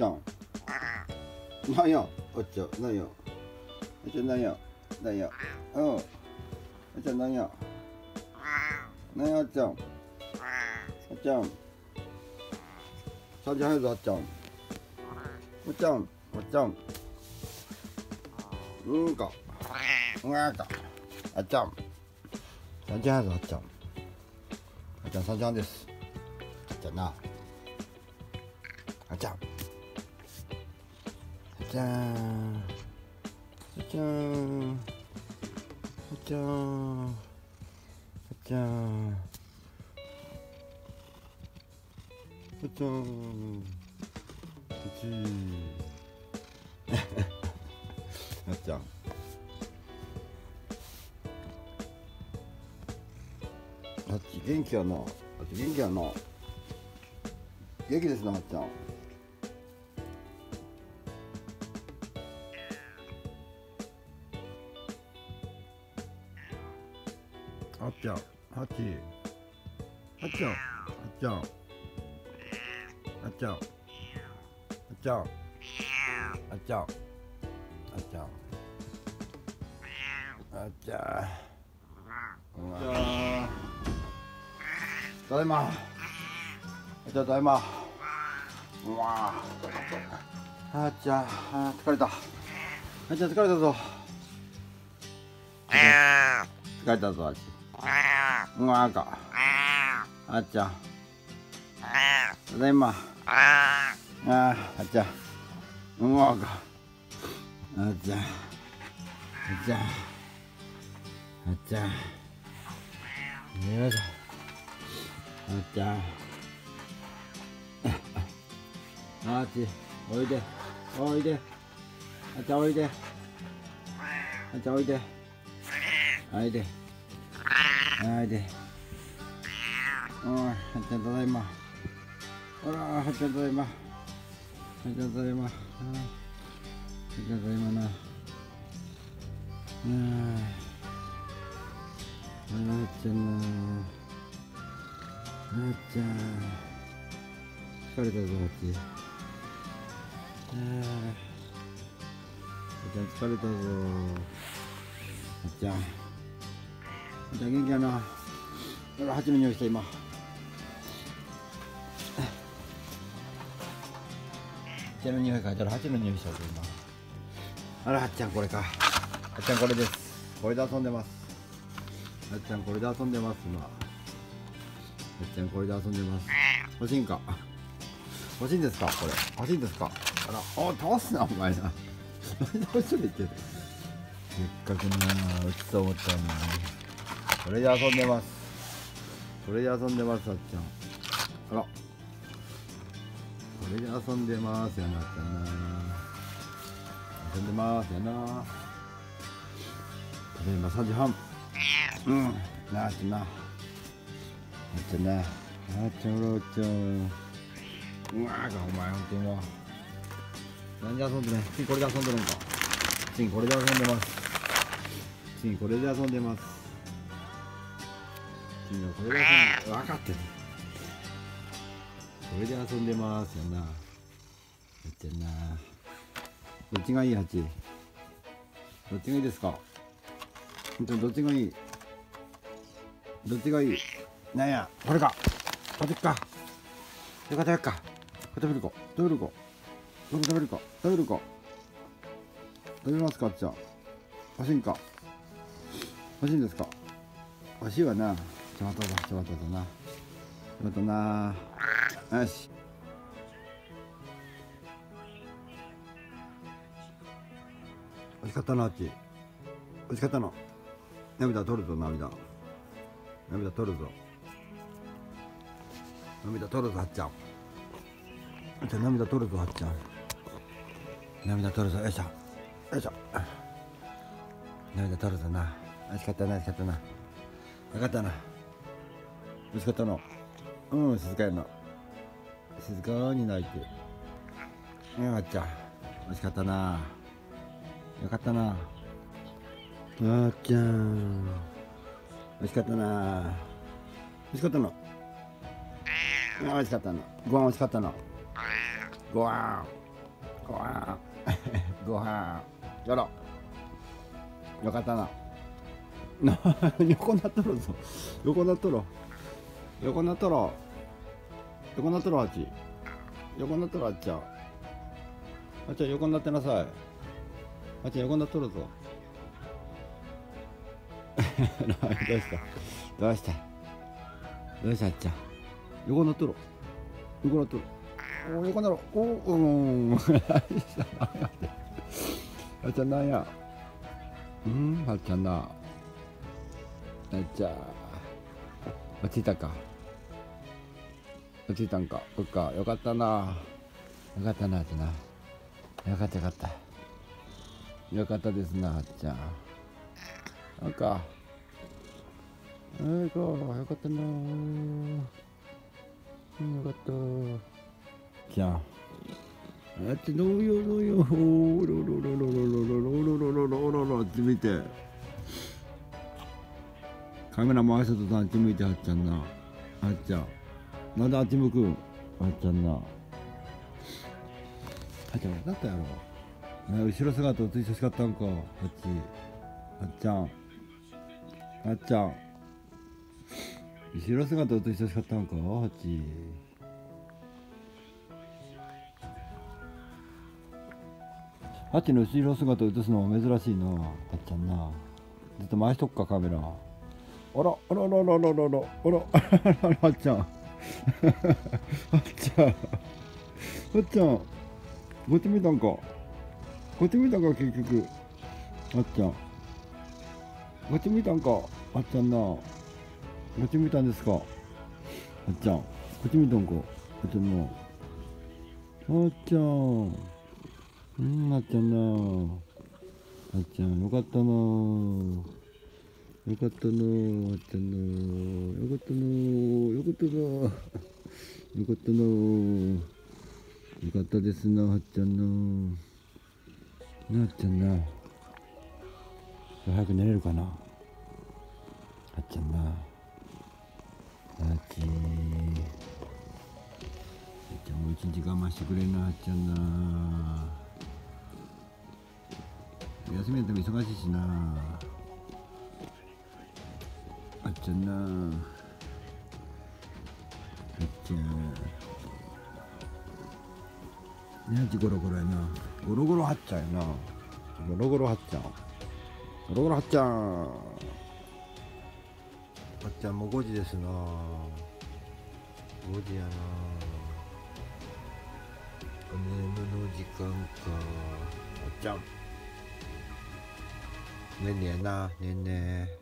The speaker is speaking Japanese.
ちゃんなんやあっちゃんなんやあっちゃんなんやなんやうんあっちゃんなんやなんやあっちゃんあっちゃん3時半やぞあっちゃんあっちゃんあっちゃんうんかうんかあっちゃん3時半やぞあっちゃんあっちゃん3時半です。あっちゃんなあっちゃんあっちゃん。あっちゃんあっちゃんあっちゃんあっちゃんあっちあっちゃんあっち元気やな。あっち元気やな。元気ですなあっちゃん。あっちゃんあっちゃんあっちゃん。あっちゃんあっちゃん。あっちゃんあっちゃん。あっちゃん。あっちゃんうわただいま。あっちゃんただいま。うわあっちゃんあー疲れた。あっちゃん疲れたぞ。疲れたぞあっちうわーかあっちゃんただいまあーあっちゃんうわーかあっちゃんあっちゃんあっちゃんよいしょおいで。おいであっちゃんただいま。ほらあっちゃんただいま。あっちゃんただいま。あっちゃんただいまな。うん。あっちゃんなあっちゃん疲れたぞあっちあーあっちゃん疲れたぞあっちゃんあっちゃん元気やな。ほら蜂の匂いした今。蜂の匂い嗅いだら蜂の匂いしたぞ今。あらあっちゃんこれか。あっちゃんこれです。これで遊んでます。あっちゃんこれで遊んでます今。あっちゃんこれで遊んでます。欲しいんか。欲しいんですかこれ。欲しいんですか。あらお倒すなお前な。何倒しとるってせっかくな打つと思ったのにこれで遊んでます。これで遊んでますあっちゃん。あら。これで遊んでますやなっちゃんな。遊んでますやな。ただいま3時半。うん。なあっちゃんなあっちゃんなあっちゃんおらおっちゃんうわーかお前ほんとにもう。何で遊んでねチンこれで遊んでるんか。チンこれで遊んでます。チンこれで遊んでます。チンがこれで遊ん。で分かってる。これで遊んでますよな。やってんな。どっちがいいハチ？どっちがいいですか？本当にどっちがいい？どっちがいい？なんやこれか。こっちか。よかったよかこれ食べるか食べるかこれ食べるか食べるか食べますかあっちゃん欲しいんか？欲しいんですか？欲しいわな。ちょっとだちょっとだな。ちょっとな。よし。美味しかったなあっち。美味しかったの。涙取るぞ涙。涙取るぞ。涙取るぞあっちゃん。あっちゃん涙取るぞあっちゃん。涙取るぞよいしょ。よいしょ。涙取るぞな。美味しかったな美味しかったな。よかったな。美味しかったのうん静かやな静かに泣いてうんあっちゃん。美味しかったな。よかったな。あっちゃん。美味しかったな。美味しかったの。美味しかったの。ご飯美味しかったの。ご飯。ご飯。ご飯。やろよかったな。な 横なっとるぞ。横なっとろ。横なっとろ横なっとろあっち。横なっとろあっちゃ。あっちゃ横になってなさい。あっちゃ横になっとるぞ。どうした？どうした？どうしたあっちゃ？横なっとろ横なっとろお横なろおうん。あっちゃんなんや？うん？あっちゃんな。あっちゃ。落ちたか。落ちたんか。そっか。よかったな。よかったなあちゃな。よかったよかった。よかったですなあっちゃん。なんか。あかよかったな。うんよかった。じゃああっちどうよどうよろろろろろろろろろろろろろっち見てカメラ回したとあっち向いてあっちゃんな。あっちゃん。なんであっち向くあっちゃんな。あっちゃん分かったやろ。後ろ姿映してほしかったんか。あっち。あっちゃん。あっちゃん。後ろ姿映してほしかったんか。あっち。あっちの後ろ姿映すのは珍しいな。あっちゃんな。ずっと回しとくかカメラ。あらあららららららあらあらあっちゃんあっちゃんあっちゃんこっち見たんかこっち見たんか結局あっちゃんこっち見たんかあっちゃんなこっち見たんですかあっちゃんこっち見たんかあっちゃんなあっちゃんうんあっちゃんなあっちゃんよかったなよかったなあっちゃんなよかったなよかったなよかったなよかったですなあっちゃんななあっちゃんな早く寝れるかな？あっちゃんなあっちあっちゃんもう一日我慢してくれんなあっちゃんな休みのため忙しいしなあっちゃんなあっちゃんねあっちゴロゴロやなゴロゴロはっちゃんやなゴロゴロはっちゃんゴロゴロはっちゃんあっちゃんもう5時ですな5時やなお眠の時間かあっちゃんねんねやなねんね